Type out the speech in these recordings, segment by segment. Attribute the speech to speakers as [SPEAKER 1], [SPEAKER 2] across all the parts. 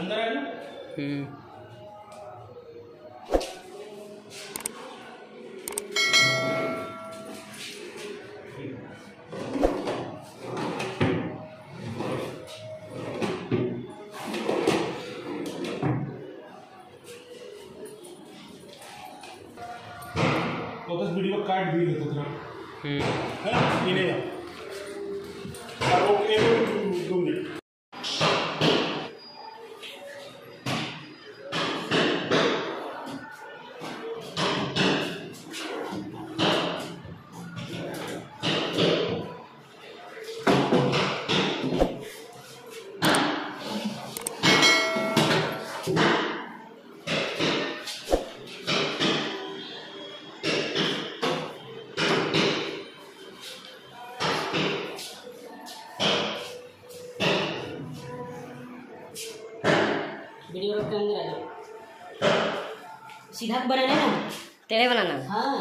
[SPEAKER 1] अंदर आ जाओ।
[SPEAKER 2] हम्म।
[SPEAKER 1] तो वीडियो काट भी लेते तेरा
[SPEAKER 2] हम्म।
[SPEAKER 1] है ना?
[SPEAKER 3] वीडियो के अंदर आ जाओ सीधा बनाना है ना
[SPEAKER 2] टेढ़े बनाना
[SPEAKER 3] हाँ.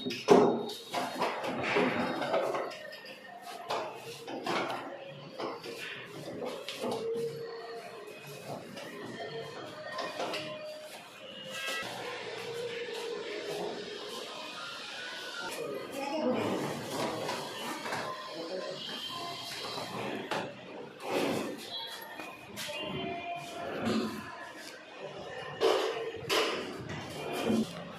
[SPEAKER 3] Thank mm -hmm. you.